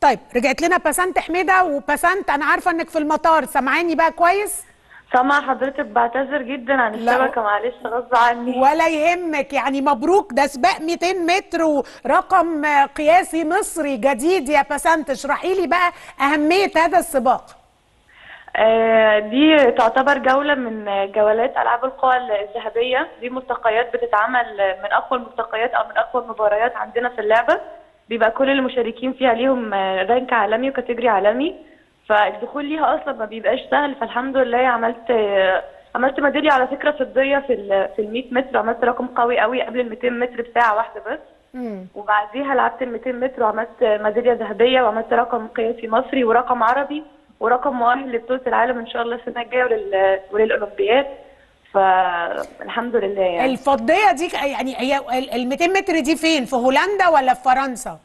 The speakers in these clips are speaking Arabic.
طيب رجعت لنا بسنت حميدة وبسنت أنا عارفة إنك في المطار سامعاني بقى كويس؟ سامعة حضرتك بعتذر جدا عن لا. الشبكة معلش غصب عني. ولا يهمك يعني مبروك ده سباق 200 متر ورقم قياسي مصري جديد يا بسنت اشرحي لي بقى أهمية هذا السباق. آه، دي تعتبر جولة من جولات ألعاب القوى الذهبية. دي ملتقيات بتتعمل من أقوى الملتقيات أو من أقوى المباريات عندنا في اللعبة. بيبقى كل المشاركين فيها ليهم آه، رانك عالمي وكاتيجوري عالمي. فالدخول ليها أصلا ما بيبقاش سهل. فالحمد لله عملت آه، عملت ميدالية على فكرة فضية في ال في ال 100 متر. عملت رقم قوي قوي قبل ال 200 متر بساعة واحدة بس. وبعديها لعبت ال 200 متر وعملت ميدالية ذهبية وعملت رقم قياسي مصري ورقم عربي ورقم مؤهل لبطولة العالم إن شاء الله السنة الجاية ولل... وللأولمبياد. فالحمد لله يعني. الفضية دي يعني هي ال 200 متر دي فين؟ في هولندا ولا في فرنسا؟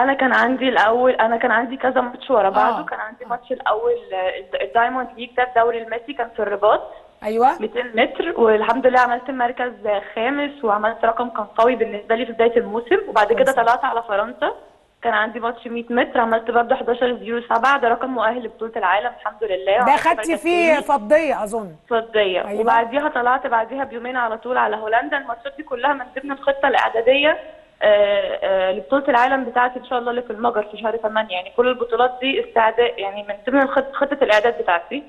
أنا كان عندي الأول أنا كان عندي كذا ماتش ورا بعضه آه. كان عندي ماتش الأول ال Diamond League ده الدوري الماسي كان في الرباط. أيوه. 200 متر والحمد لله عملت مركز خامس وعملت رقم كان قوي بالنسبة لي في بداية الموسم وبعد كده. طلعت على فرنسا. كان عندي ماتش 100 متر عملت برضه 11 zero 7 ده رقم مؤهل لبطولة العالم الحمد لله. ده خدتي فيه. فضية أظن. فضية. أيوة. وبعديها طلعت بعديها بيومين على طول على هولندا. الماتشات دي كلها من ضمن الخطة الإعدادية آه، آه، لبطولة العالم بتاعتي إن شاء الله اللي في المجر في شهر 8 يعني كل البطولات دي استعداد يعني من ضمن خطة الإعداد بتاعتي.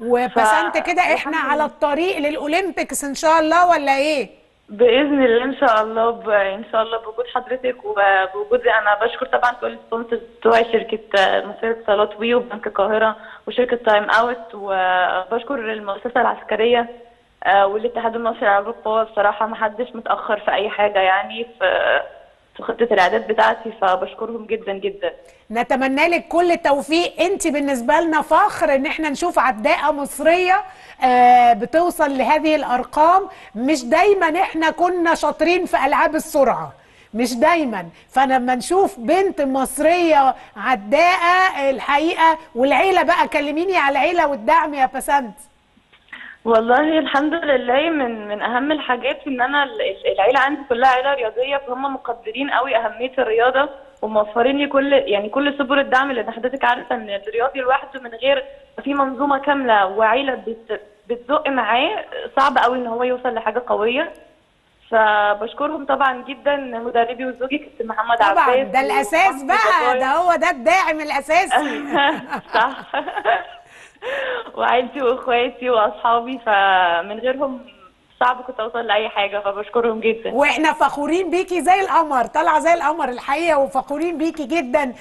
وبسنت ف- كده إحنا على. الطريق لل Olympics إن شاء الله ولا إيه؟ بإذن الله إن شاء الله ب... إن شاء الله بوجود حضرتك وبوجود أنا بشكر طبعا كل ال sponsors بتوعي شركة آه، مصرية اتصالات WE وبنك القاهرة وشركة Time Out وبشكر المؤسسة العسكرية آه، والاتحاد المصري لألعاب القوى بصراحة ما حدش متأخر في أي حاجة يعني في في خطة الإعداد بتاعتي فبشكرهم جدا جدا. نتمنى لك كل التوفيق. انت بالنسبة لنا فخر إن إحنا نشوف عداءة مصرية آه، بتوصل لهذه الأرقام. مش دايما إحنا كنا شاطرين في ألعاب السرعة. مش دايما. فلما نشوف بنت مصرية عداءة الحقيقة والعيلة بقى كلميني على العيلة والدعم يا بسنت. والله الحمد لله من من أهم الحاجات إن أنا ال- العيلة عندي كلها عيلة رياضية فهم مقدرين قوي أهمية الرياضة وموفرين لي كل يعني كل سبل الدعم لأن حضرتك عارفة إن الرياضي لوحده من غير في منظومة كاملة وعيلة بت بتزق معاه صعب قوي إن هو يوصل لحاجة قوية. فبشكرهم طبعا جدا مدربي وزوجي كابتن محمد طبعا عباس ده الأساس بقى. ده هو ده الداعم الأساسي. صح. وعيلتي واخواتي واصحابي فمن غيرهم صعب كنت أوصل لأي حاجة فبشكرهم جدا. وإحنا فخورين بيكي زي القمر طالعه زي القمر الحقيقة وفخورين بيكي جدا.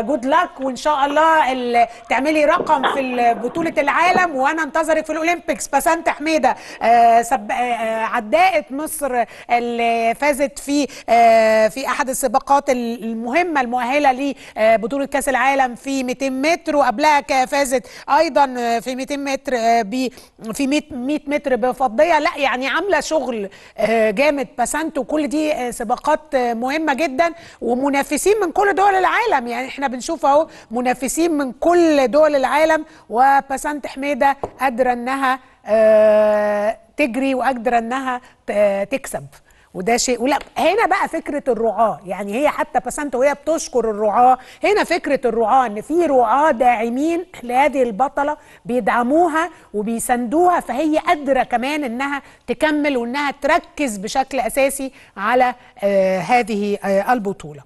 جود لك وإن شاء الله ال- تعملي رقم في بطولة العالم وأنا انتظرك في الأولمبيكس. بسنت حميدة آه، سب... آه، عداءه مصر اللي فازت في آه، في أحد السباقات المهمة المؤهلة لبطوله كأس العالم في 200 متر. وقبلها فازت أيضا في 200 متر آه، ب في 100 100 متر بفضية. لا يعني عاملة شغل آه، جامد. بسنت وكل دي آه، سباقات آه، مهمة جدا ومنافسين من كل دول العالم. يعني إحنا بنشوف أهو منافسين من كل دول العالم وبسنت حميدة قادرة إنها تجري وقادرة إنها تكسب. وده شيء ولا هنا بقى فكرة الرعاة يعني هي حتى بسنت وهي بتشكر الرعاة هنا فكرة الرعاة إن في رعاة داعمين لهذه البطلة بيدعموها وبيساندوها فهي قادرة كمان إنها تكمل وإنها تركز بشكل أساسي على آه هذه آه البطولة.